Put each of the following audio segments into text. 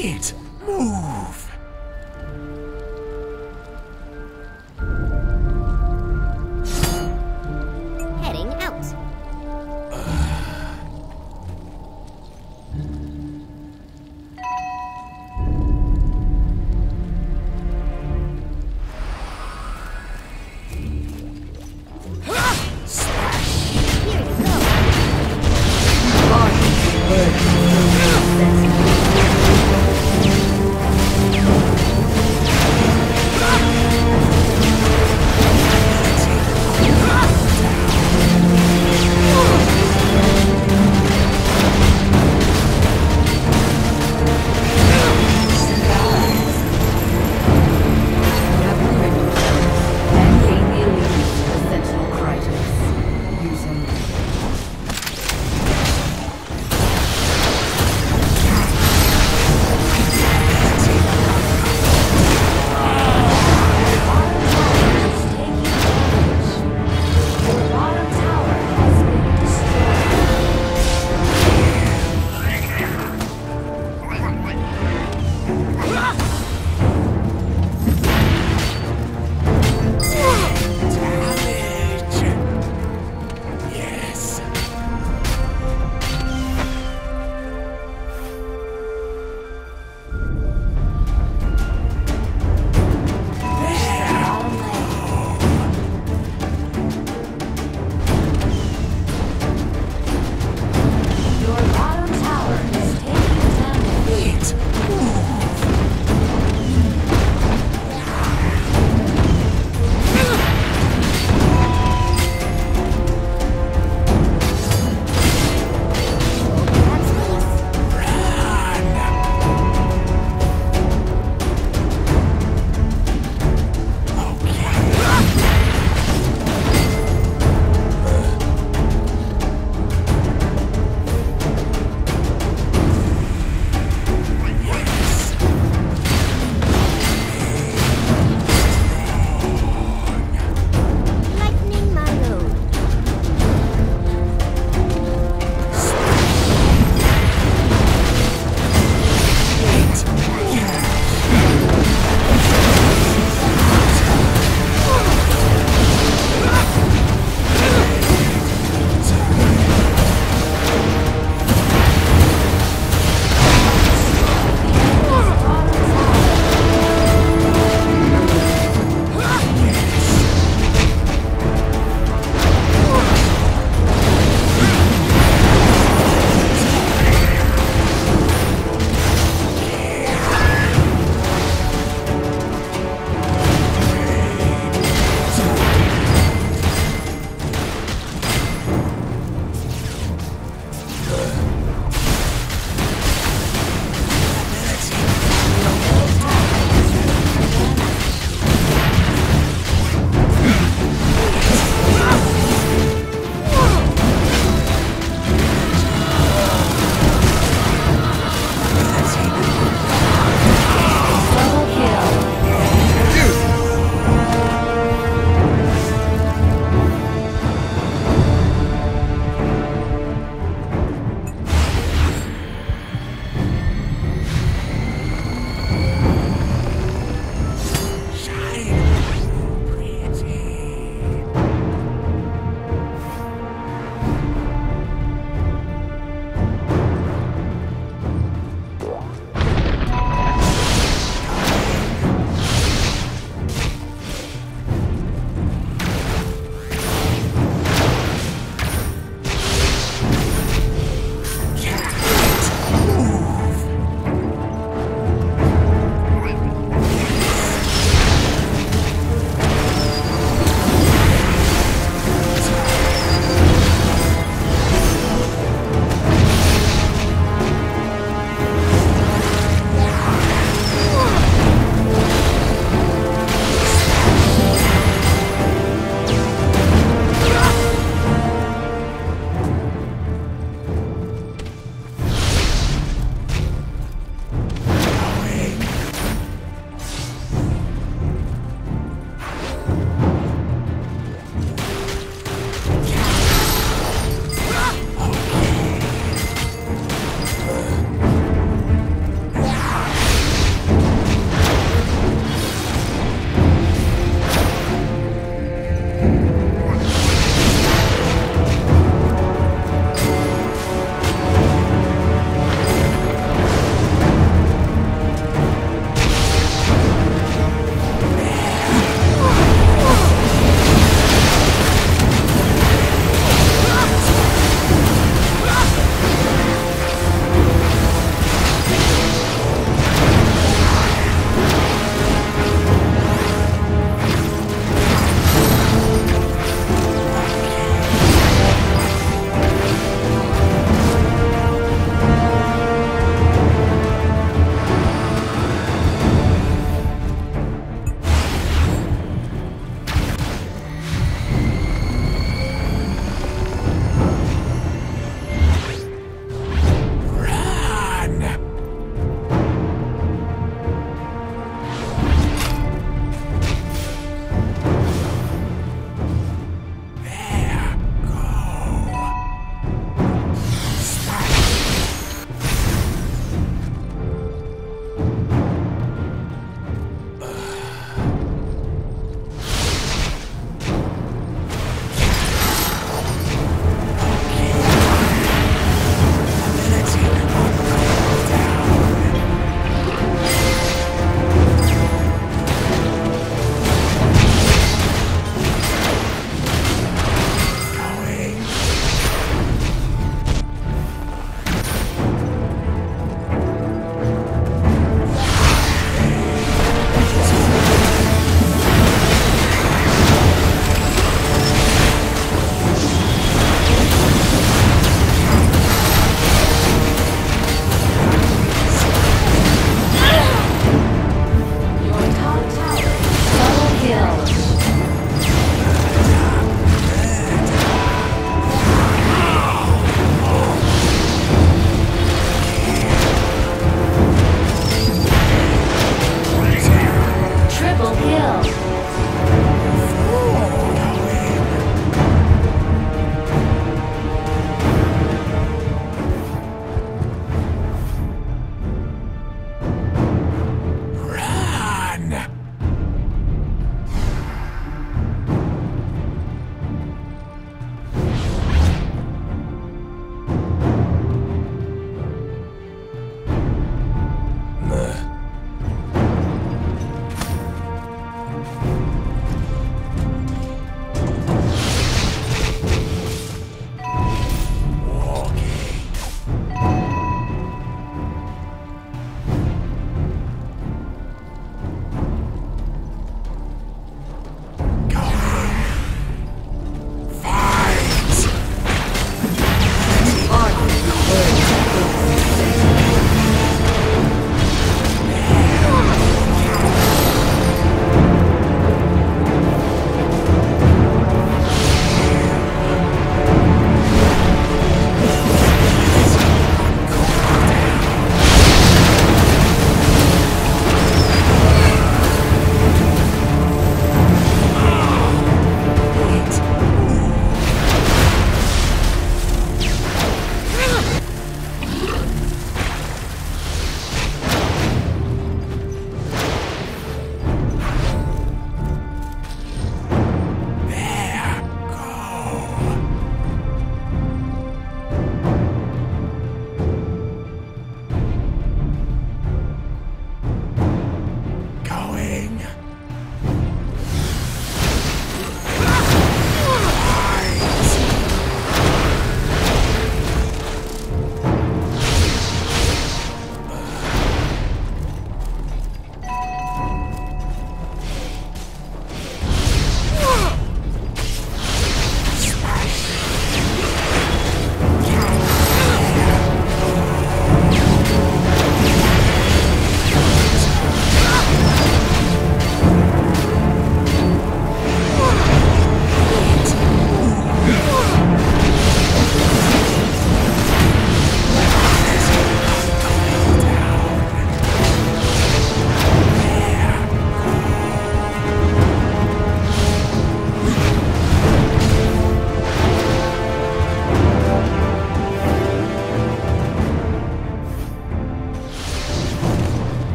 Feet. Move.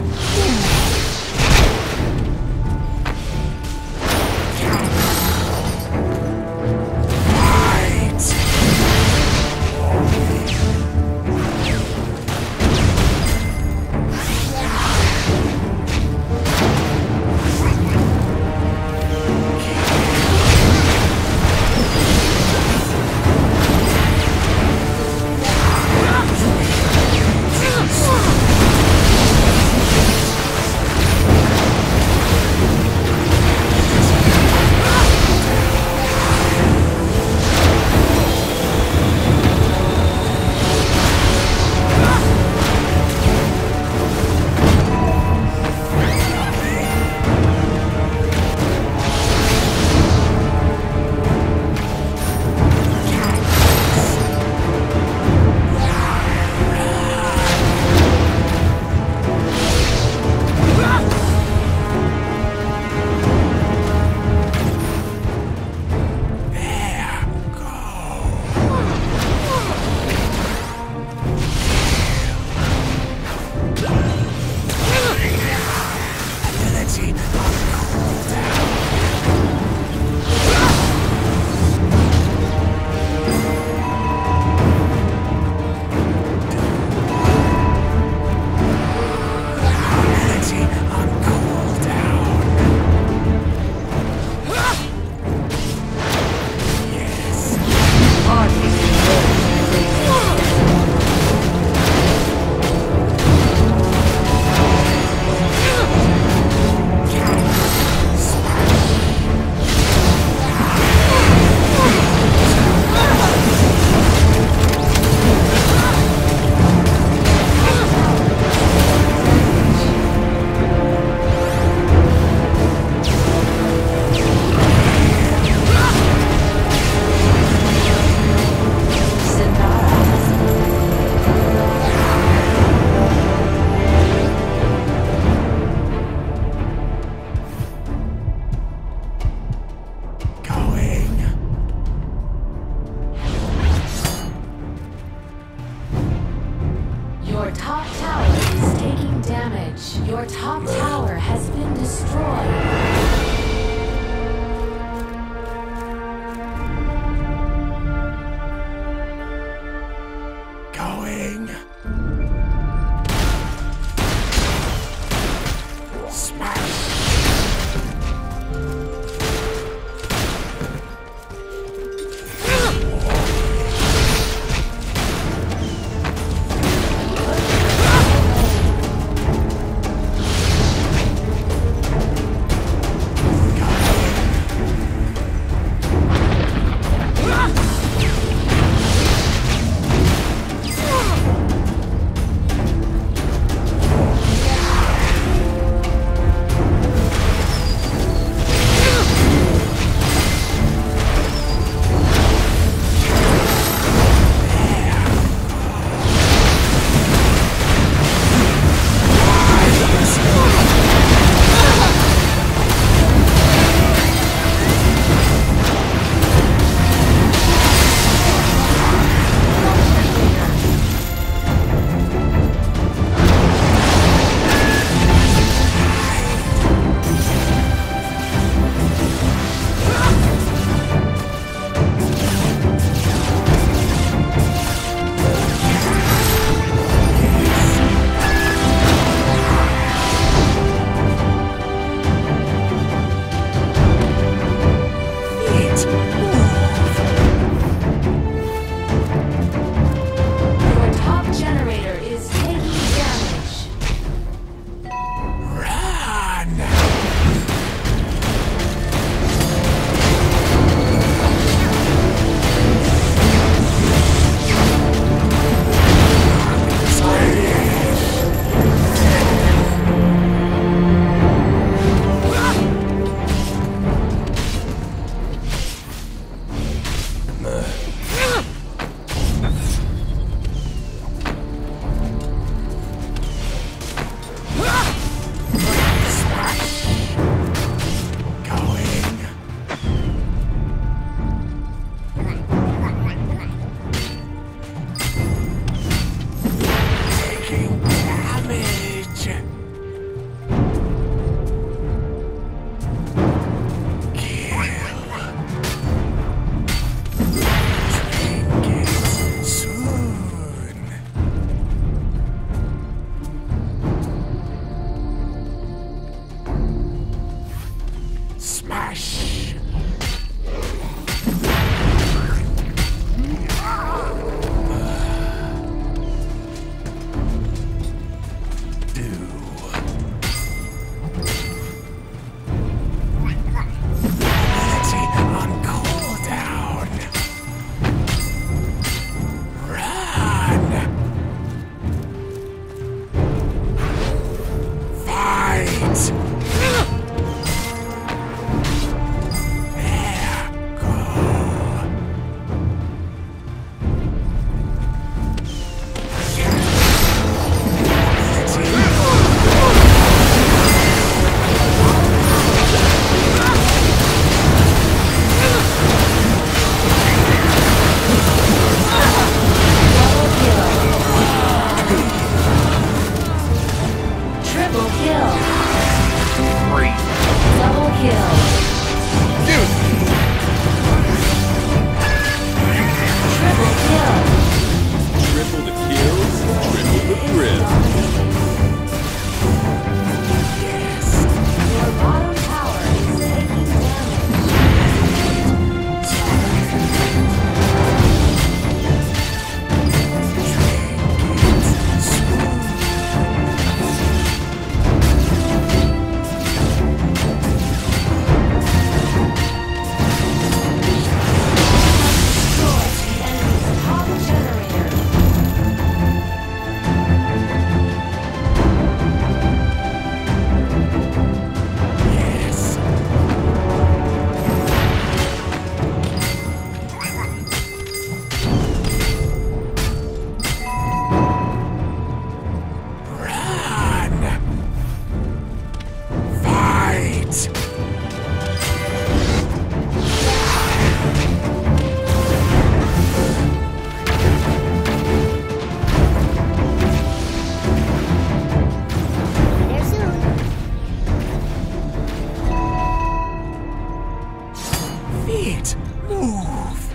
Neat. feet. Move.